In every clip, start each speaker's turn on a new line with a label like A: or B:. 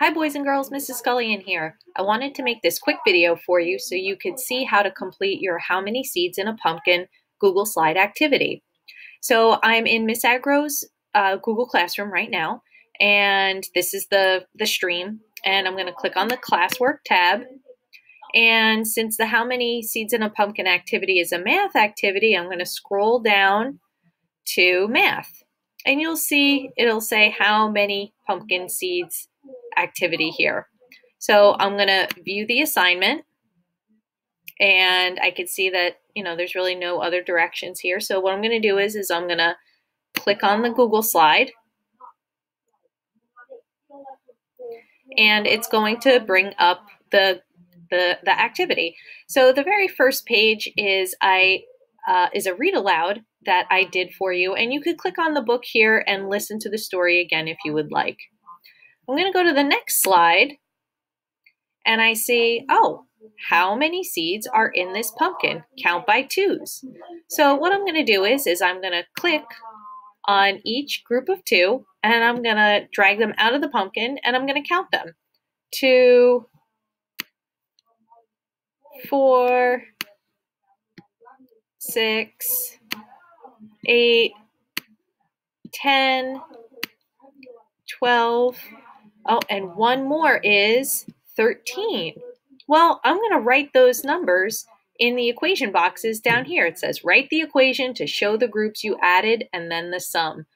A: Hi boys and girls, Mrs. Scullion here. I wanted to make this quick video for you so you could see how to complete your how many seeds in a pumpkin Google Slide activity. So I'm in Miss Agro's uh, Google Classroom right now and this is the, the stream and I'm going to click on the classwork tab and since the how many seeds in a pumpkin activity is a math activity, I'm going to scroll down to math and you'll see it'll say how many pumpkin seeds activity here. So I'm going to view the assignment and I can see that, you know, there's really no other directions here. So what I'm going to do is, is I'm going to click on the Google slide and it's going to bring up the, the, the activity. So the very first page is I uh, is a read aloud that I did for you. And you could click on the book here and listen to the story again if you would like. I'm going to go to the next slide and I see, oh, how many seeds are in this pumpkin? Count by twos. So what I'm going to do is, is I'm going to click on each group of two and I'm going to drag them out of the pumpkin and I'm going to count them. Two, four, six, eight, 10, 12. Oh, and one more is 13. Well, I'm going to write those numbers in the equation boxes down here. It says write the equation to show the groups you added and then the sum.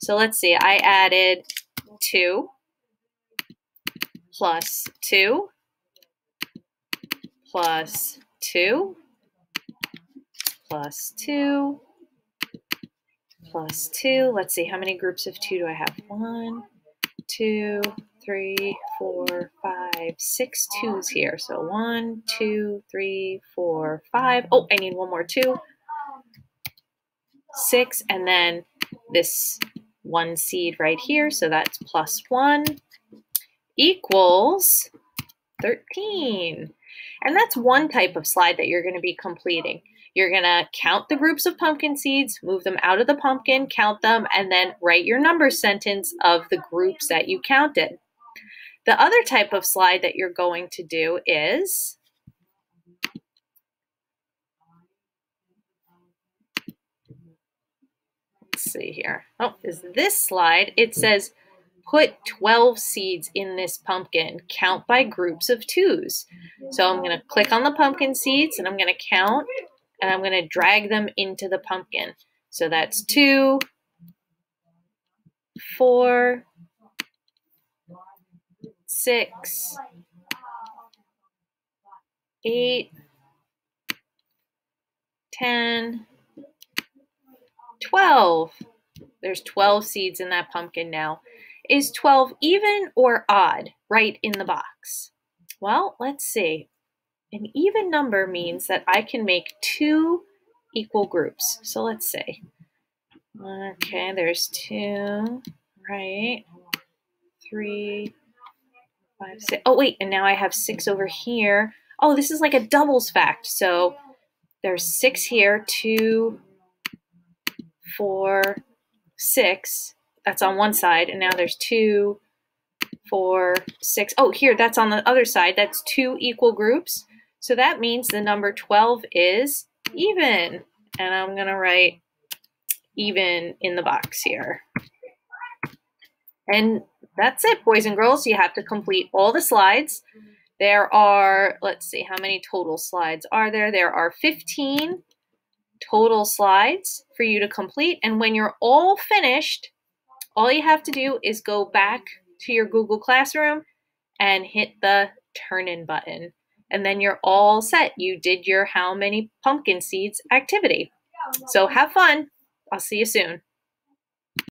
A: So let's see, I added 2 plus 2 plus 2 plus 2 plus 2. Let's see, how many groups of 2 do I have? One, two, three, four, five, six twos here. So one, two, three, four, five. Oh, I need one more two. Six, and then this one seed right here. So that's plus 1 equals 13. And that's one type of slide that you're going to be completing. You're going to count the groups of pumpkin seeds, move them out of the pumpkin, count them, and then write your number sentence of the groups that you counted. The other type of slide that you're going to do is let's see here. Oh, is this slide. It says put 12 seeds in this pumpkin. Count by groups of twos. So I'm going to click on the pumpkin seeds and I'm going to count and I'm going to drag them into the pumpkin. So that's two, four, six, eight, ten, twelve. There's 12 seeds in that pumpkin now. Is 12 even or odd? Right in the box. Well, let's see. An even number means that I can make two equal groups. So let's see. Okay, there's two, right? Three, five, six. Oh, wait, and now I have six over here. Oh, this is like a doubles fact. So there's six here, two, four, six. That's on one side. And now there's two, four, six. Oh, here, that's on the other side. That's two equal groups. So that means the number 12 is even. And I'm going to write even in the box here. And that's it, boys and girls. You have to complete all the slides. There are, let's see, how many total slides are there? There are 15 total slides for you to complete. And when you're all finished, all you have to do is go back to your Google Classroom and hit the turn in button and then you're all set. You did your how many pumpkin seeds activity. So have fun. I'll see you soon.